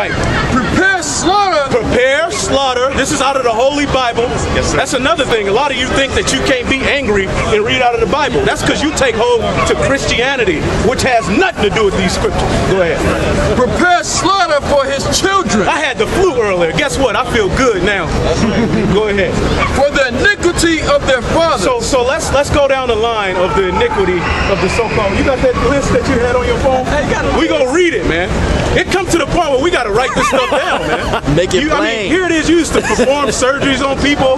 Right. Prepare slaughter. Prepare slaughter. This is out of the Holy Bible. Yes, sir. That's another thing. A lot of you think that you can't be angry and read out of the Bible. That's because you take hold to Christianity, which has nothing to do with these scriptures. Go ahead. Prepare slaughter for his children. I had the flu earlier. Guess what? I feel good now. go ahead. For the iniquity of their fathers. So so let's let's go down the line of the iniquity of the so-called. You got that list that you had on your phone? we gonna read it, man. It comes to we got to write this stuff down, man. Make it you, I mean, plain. here it is. You used to perform surgeries on people.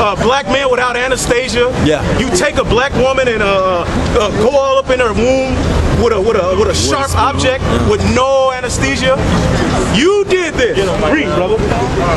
Uh, black man without anesthesia. Yeah. You take a black woman and uh, uh, go all up in her womb with a with a with a sharp object with no anesthesia. You did this. Read, brother.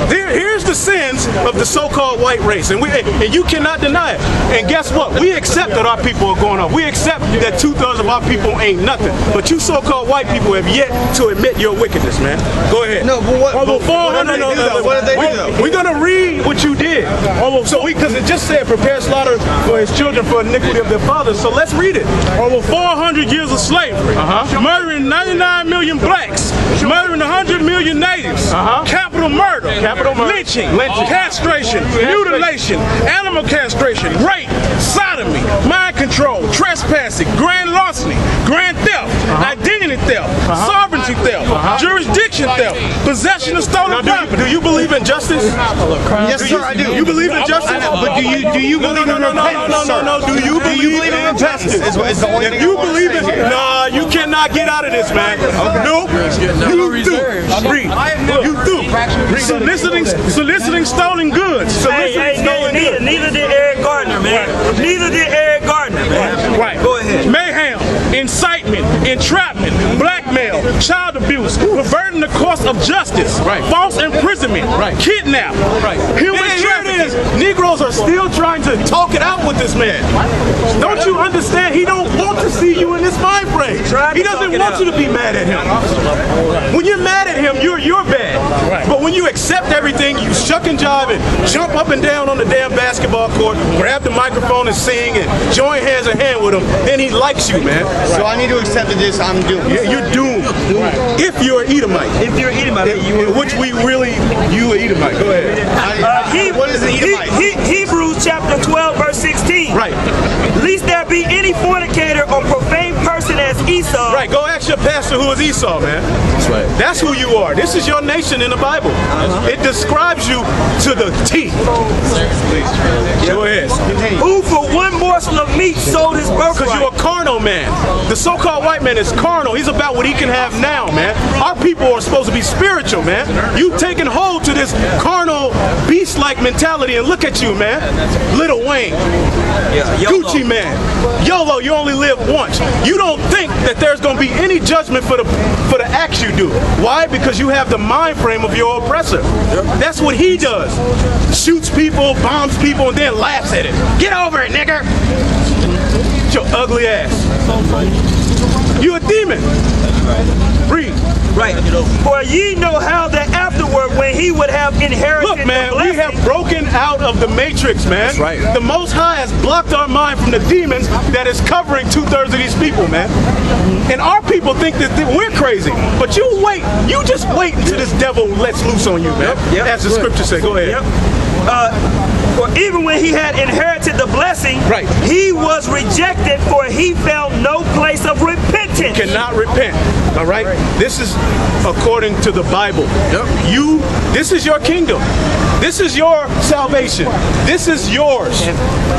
Here, here's the sins of the so-called white race, and we and you cannot deny it. And guess what? We accept that our people are going up. We accept that two-thirds of our people ain't nothing. But you so-called white people have yet to admit your wickedness, man. Go ahead. No, but what- Over but what did 400 they do, though? What did they do, though? We're gonna read what you did. Over, so we, because it just said prepare slaughter for his children for iniquity of their fathers. So let's read it. Over 400 years of slavery, Uh-huh. murdering 99 million blacks, murdering 100 million natives, Uh-huh. capital murder, Capital murder. lynching, Lynching. castration, mutilation, animal castration, rape, sodomy, mind control, trespassing, grand larceny, grand theft, Uh-huh. identity theft, uh-huh. sovereignty theft, uh-huh. jurisdiction theft, possession of Now, stolen do, you, do you believe in justice? Yes, sir, I do. You believe in justice? Know, but do you do you No, no, believe in no, no, repentance, no, no, sir? no. Do you believe, in repentance? Is, is the only If you believe in, nah, you cannot get out of this, man. Nope. You do. Read. You do. Soliciting, soliciting stolen goods. Hey, Soliciting hey, stolen neither, goods. neither did Eric Garner, man. Neither did Eric Garner, man. Right. Go ahead. Mayhem, incitement, entrapment, blackmail, child abuse, perverting the course of justice, Right. false imprisonment, Right. kidnap, Right. human it is. Negroes are still trying to talk it out with this man. Don't you understand? He don't want to see you in this mind frame. He doesn't want you to be mad at him. When you're mad at him, you're you're bad. But when you accept everything, you shuck and jive and jump up and down on the damn basketball court, grab the microphone and sing and join hands in hand with him, then he likes you, man. So I need to accept that this I'm doing. Yeah, you're doomed. If you're an Edomite. If you're my you Which we really, you an Edomite. Go ahead. Uh, he, What is Edomite? He, he, Hebrews chapter 12, verse 16. Right. Least there be any fornicator or profane person as Esau. Right, go ask your pastor who is Esau, man. That's right. That's who you are. This is your nation in the Bible. Uh-huh. It describes you to the T. Go ahead. Because birthright. you're a carnal man. The so-called white man is carnal. He's about what he can have now, man. Our people are supposed to be spiritual, man. You taking hold to this carnal, beast-like mentality, and look at you, man. Little Wayne. Gucci Mane. YOLO, you only live once. You don't think that there's gonna be any judgment for the for the acts you do. Why? Because you have the mind frame of your oppressor. That's what he does. Shoots people, bombs people, and then laughs at it. Get over it, nigger. Your ugly ass. You a demon. Read. Right. For ye know how that afterward, when he would have inherited Look, man, the we have broken out of the matrix, man. That's right. The Most High has blocked our mind from the demons that is covering two thirds of these people, man. And our people think that, that we're crazy. But you wait, you just wait until this devil lets loose on you, man. Yep. As the scripture said. Go ahead. Yep. Uh, for even when he had inherited the blessing, Right. he was rejected, for he found no place of repentance. cannot repent. All right? This is according to the Bible. You this is your kingdom. This is your salvation. This is yours.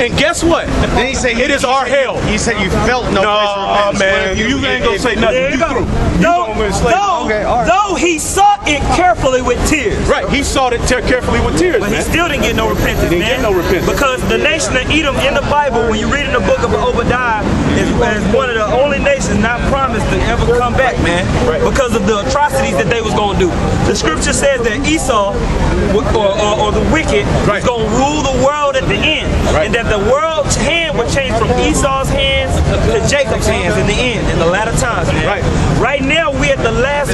And guess what? Then he said it is our hell. He said you felt no, No, of man, What if you, ain't gonna say nothing. There You you go. through. You Though, gonna enslave- though, Okay, all right. though he sought it carefully with tears. Right, he sought it carefully with tears, But he still didn't get no repentance, He didn't man. get no repentance. Because the nation of Edom in the Bible, when you read in the book of Obadiah, is, is one of the only nations not promised to ever come back, man. Right. Because of the atrocities that they was going to do. The scripture says that Esau, or, or, or the wicked, Right. is going to rule the world at the end. Right. And that the world's hand would change from Esau's hands to Jacob's hands in the end, in the latter times, man. Right. Right now, we're at the last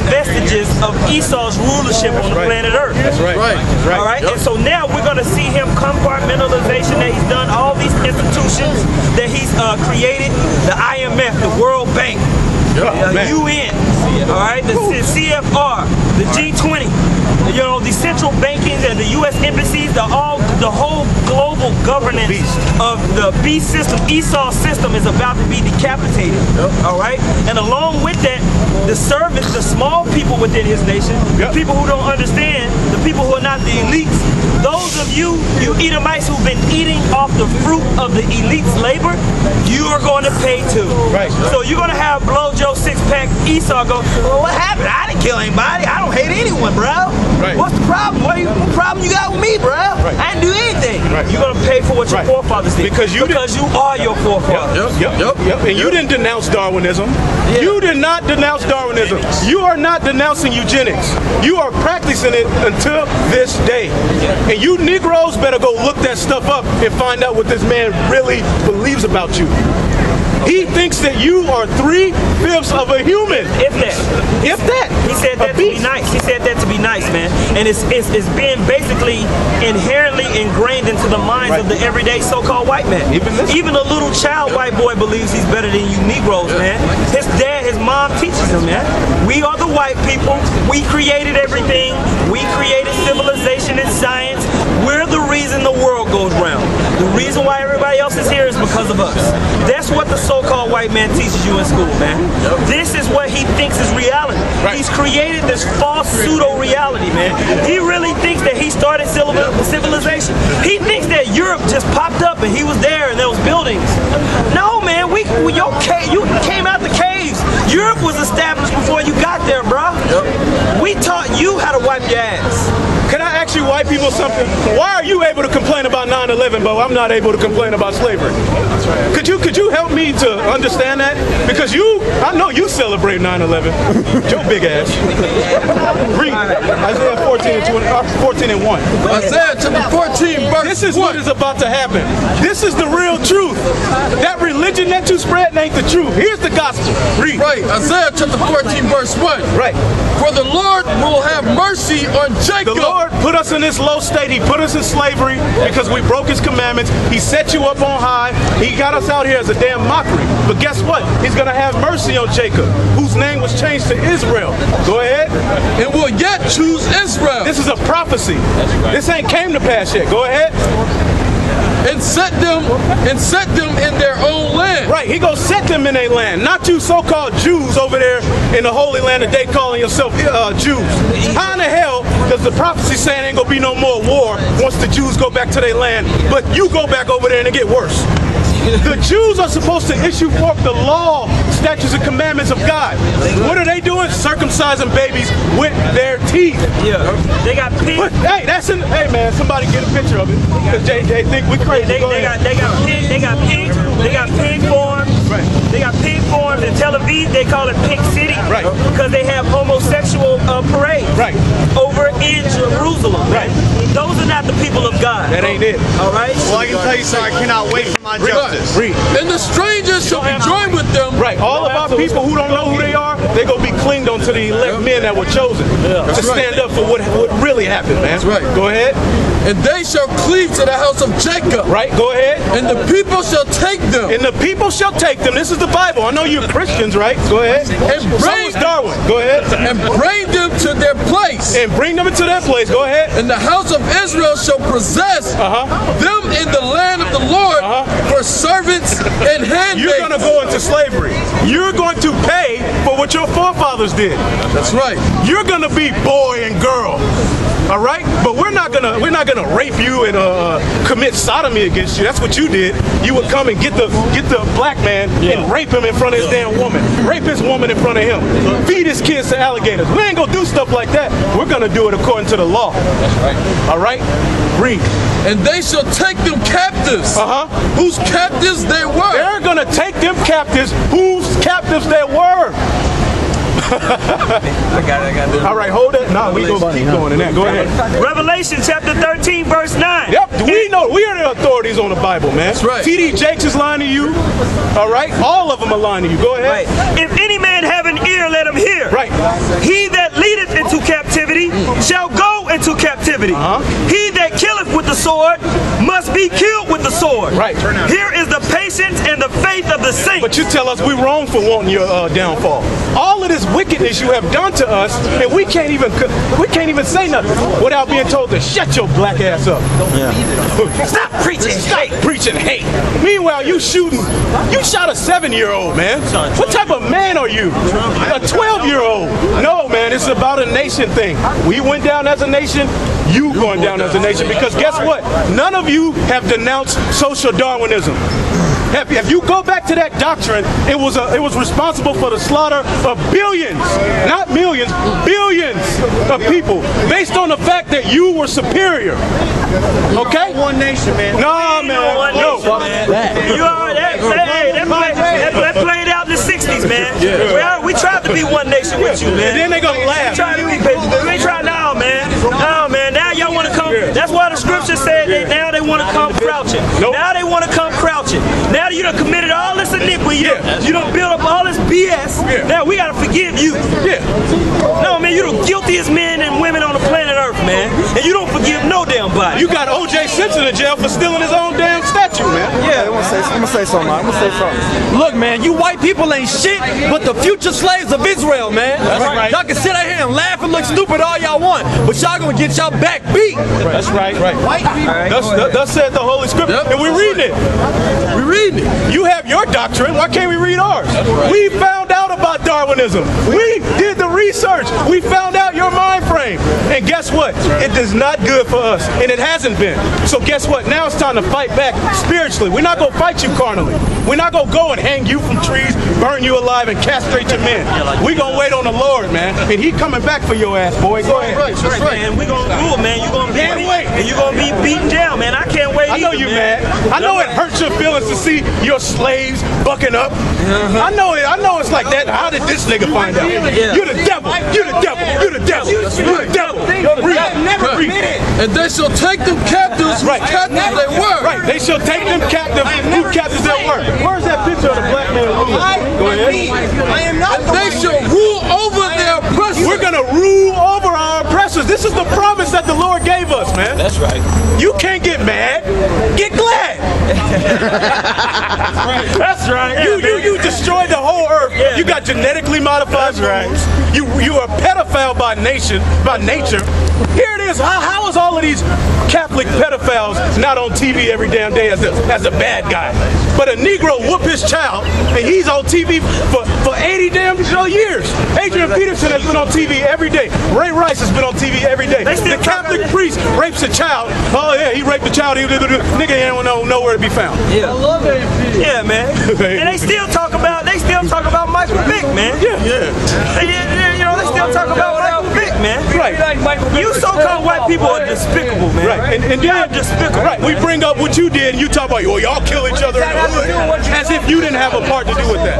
of Esau's rulership on the right. planet Earth. That's right. Right. That's right. All right, and so now we're going to see him compartmentalization that he's done all these institutions that he's uh, created, the IMF, the World Bank, uh, man. UN, all right, the C- CFR, the G20, you know, the central banking and the U.S. embassies, the all, the whole global governance Beast. of the beast system, Esau system is about to be decapitated. All right, and along with that, the servants, the small people within his nation, Yep. the people who don't understand, the people who are not the elites, those of you, you Edomites who've been eating off the fruit of the elite's labor, you are going to pay too. Right. So you're going to have Blojo six pack Esau go, well, what happened? I didn't kill anybody. I don't hate anyone, bro. Right. What's the problem? What, you, what problem you got with me, bro? Right. I didn't do anything. Right. You're going to pay for what your Right. forefathers did. Because you because you are your forefathers. Yep, yep, yep. yep. And you didn't denounce Darwinism. Yeah. You did not denounce Darwinism. You are not denouncing eugenics. You are practicing it until this day. And you Negroes better go look that stuff up and find out what this man really believes about you. He thinks that you are three fifths of a human. If that. If that. He said that to be nice. He said that to be nice, man. And it's it's, it's being basically inherently ingrained into the minds of the everyday so-called white man. Even this- Even a little child white boy believes he's better than you Negroes, man. His dad, his mom teaches him, man. We are the white people. We created everything. We created civilization and science. We're the reason the world goes round. The reason why everybody else is here is because of us. That's what the so-called white man teaches you in school, man. This is what he thinks is reality. Right. He's created this false pseudo-reality, man. He really thinks that he started civilization. He thinks that Europe just popped up and he was there and there was buildings. No, man, we, we your you came out. Europe was established before you got there, bro. We taught you how to wipe your ass. Can I ask you white people something? Why are you able to complain about 9/11, but I'm not able to complain about slavery? Could you could you help me to understand that? Because you, I know you celebrate 9/11. Your big ass. Read Isaiah 14 and 20, uh, 14 and 1. Isaiah chapter 14, verse This is 1. what is about to happen. This is the real truth. That religion that you spread ain't the truth. Here's the gospel. Read. Right, Isaiah chapter 14, verse 1. Right. For the Lord will have mercy on Jacob. Lord put us in this low state. He put us in slavery because we broke his commandments. He set you up on high. He got us out here as a damn mockery. But guess what? He's going to have mercy on Jacob, whose name was changed to Israel. Go ahead. and will yet choose Israel This is a prophecy. This ain't came to pass yet. Go ahead. And set them and set them in their own land. Right, he gonna set them in a land, not you so-called Jews over there in the Holy Land that they calling yourself uh, Jews. How in the hell does the prophecy saying ain't gonna be no more war once the Jews go back to their land, but you go back over there and it get worse? The Jews are supposed to issue forth the law, statutes, and commandments of God. What are they doing? Circumcising babies with their teeth. Yeah. They got pig. But, hey, that's in. Hey, man, somebody get a picture of it. Cause JJ think we crazy. They, Go they got they got pig they got pig they got pig farms. Right. They got pig farms in Tel Aviv. They call it Pig City. Right. Because they have homosexual uh, parades. Right. Over in Jerusalem. Right. Those are not the people of God. That ain't it. All right. Well, I can tell you, sir, I cannot wait for my justice. Read. And the strangers shall be joined with them. Right. All of our people who don't know who they are, they gonna be clinged on to the elect men that were chosen to stand up for what, what really happened, man. That's right. Go ahead. And they shall cleave to the house of Jacob. Right. Go ahead. And the people shall take them. And the people shall take them. This is the Bible. I know you're Christians, right? Go ahead. And bring- was Darwin. Go ahead. and bring them to their place. And bring them into their place. Go ahead. And the house of Israel shall possess Uh-huh. them in the land of the Lord Uh-huh. for servants and handmaids. You're gonna go into slavery. You're going to pay for what your forefathers did. That's right. You're gonna be boy and girl. All right, but we're not gonna we're not gonna rape you and uh, commit sodomy against you. That's what you did. You would come and get the get the black man and rape him in front of his damn woman. Rape his woman in front of him. Feed his kids to alligators. We ain't gonna do stuff like that. We're gonna do it according to the law. That's right. All right, read. And they shall take them captives. Uh huh. Whose captives they were. They're gonna take them captives. Whose captives they were? I got it. I got it. All right, hold it. No, we gonna keep going in that. Go ahead. Revelation chapter 13, verse 9. Yep, we know we are the authorities on the Bible, man. That's right. TD Jakes is lying to you. All right, all of them are lying to you. Go Right. ahead. If any man have an ear, let him hear. Right. He that leadeth into captivity mm. shall go into captivity. Uh-huh. He that that killeth with the sword must be killed with the sword. Right. Here is the patience and the faith of the saints. But you tell us we're wrong for wanting your uh, downfall. All of this wickedness you have done to us, and we can't even we can't even say nothing without being told to shut your black ass up. Stop preaching Stop preaching hate. Meanwhile, you shooting, you shot a seven-year-old, man. What type of man are you? A 12-year-old. No, man, it's about a nation thing. We went down as a nation, you going down as a nation. Because guess what? None of you have denounced social Darwinism. If, if you go back to that doctrine, it was a, it was responsible for the slaughter of billions, not millions, billions of people, based on the fact that you were superior. Okay? One nation, man. No, man. One No. nation, man. You are that, hey, that, played, that, that played out in the 60s, man. We, are, we tried to be one nation with you, man. And then they gonna We laugh. tried to be We ain't trying now, man. No, man. Now y'all want to come. That's why the scripture said that now they want to come crouching. Nope. Now they want to come crouching. Now you done committed all this iniquity. You, Yeah. you done built up all this BS. Yeah. Now we got to forgive you. Yeah. No, man. You're the guiltiest men and women on the planet Earth, man. And you don't forgive no damn body. You got O.J. Simpson in jail for stealing his own damn statue, man. Yeah, I'm gonna say, I'm gonna say something. I'm gonna say something. Look, man, you white people ain't shit but the future slaves of Israel, man. That's right. Y'all can sit out here and laugh and look stupid all y'all want, but y'all gonna get y'all back beat. That's right. Right. Thus, thus, thus said the Holy Scripture, Yep, and we're reading it. We're reading it. You have your doctrine. Why can't we read ours? We found out about Darwinism. We did the research. We found out your mind frame. And guess what? It is not good for us, and it hasn't been. So guess what? Now it's time to fight back spiritually. We're not gonna fight you carnally. We're not gonna go and hang you from trees, burn you alive, and castrate your men. We're gonna wait on the Lord, man, and He coming back for your ass, boy. Go ahead. That's right, man. We gonna rule, man. You gonna be Can't wait. and you gonna be beaten down. I can't wait. I know you man. mad. I know it hurts your feelings to see your slaves bucking up. I know it. I know it's like that. How did this nigga find out? You're the devil. You're the devil. You're the devil. You're the devil. Read. Never Read. admit it. And they shall take them captives whose Right. captives they were. Right. They shall take them captives Who captives that were? Where's that picture of the black man ruling? Go ahead. I am not the They shall rule over their oppressors. We're gonna rule over This is the promise that the Lord gave us, man. That's right. You can't get mad. Get glad. That's right. You, you, you destroyed the whole earth. Yeah, you got genetically modified That's foods. You you are a pedophile by nation, by nature. Here it is. How, how is all of these Catholic pedophiles not on TV every damn day as a, as a bad guy? But a Negro whoop his child, and he's on TV for, for 80 damn years. Adrian Peterson has been on TV every day. Ray Rice has been on TV every day. The Catholic priest rapes a child. Oh yeah, he raped a child. He, nigga ain't no, nowhere to be found. Yeah, I love AP. Yeah, man. and they still talk about they still talk about Michael Vick, man. Yeah, yeah. They, you know, they still talk about Michael Vick, man. Right. You so-called white people are despicable, man. Right, and, and Y'all then, despicable. right, we bring up what you did, and you talk about, well, y'all kill each other in the hood, as if you didn't have a part to do with that.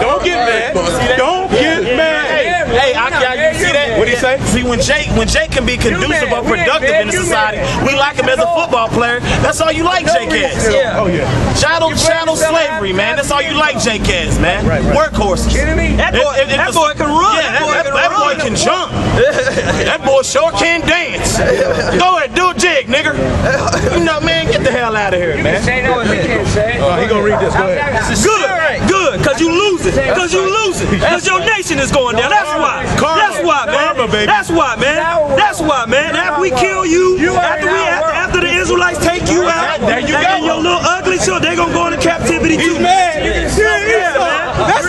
Don't get mad. Don't get mad. Hey, I, I, you see that? What do you say? See, when Jake, when Jake can be conducive or productive in the society, we like him as a football player. That's all you like Jake as. Oh yeah. Oh, chattel, chattel slavery, man. That's all you like Jake as, man. Workhorses. That boy, If- if that the- boy can run. Yeah, that, boy that, can that boy can jump. that boy sure can dance. Go ahead, do a jig, nigga. You know, man, get the hell out of here, man. Oh, he gonna read this. Go ahead. Good, good, cause you losing, cause you losing, cause your nation is going down. That's why. That's why, man. That's why, man. That's why, man. After we kill you, after we after, after the Israelites take you out, There you and your little ugly children, they gonna go into captivity too. He's mad. Yeah, he's Yeah, so- man.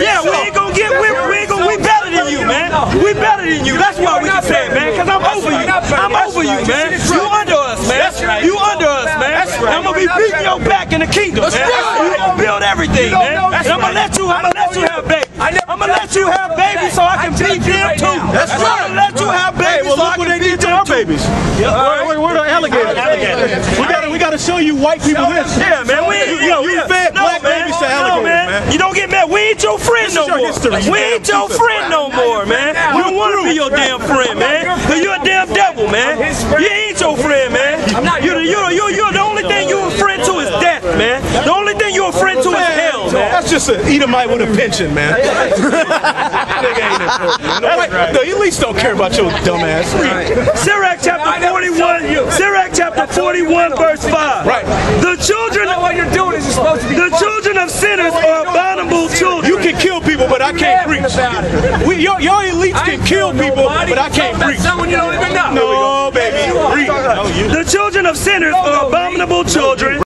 Yeah, we ain't gonna get we, we ain't gonna we better than you, man. We better than you. That's why we can say it, man. Cause I'm over you. I'm over you, man. You under us, man. You under us, man. I'm gonna be beating your back in the kingdom, man. You gonna build everything, man. And I'm gonna let you. I'm gonna let you have babies. I'm gonna let you have babies so I can beat them too. That's right. I'm gonna let you have Hey, babies well, so I look what they beat did to them our too. babies. Where, where, where the alligators? Alligators. We gotta, we gotta show you white people this. Yeah, man. We You- ain't, you- you fed no, black man. babies to no, alligators, man. man. You don't get mad. We ain't your friend This no more. history, we damn ain't your friend no more, man. We don't want to be your damn friend, man. Cause you're a damn devil, man. You ain't your friend, man. You're the, you're, you're, you're the only thing you're a friend to is death, man. The only thing you're a friend to is hell, man. That's just an Edomite with a pension, man. Nigga ain't important. man. No, no, you at least don't care about your dumb ass. Read. Sirach chapter 41, Sirach chapter 41 verse 5. Right. The children what you're doing is you're supposed to be the children of sinners are abominable children. You can kill people, but I can't preach. about it. We, your, your elites can kill people, but I can't preach. Someone you don't even know. No, baby. Read. The children of sinners are abominable children.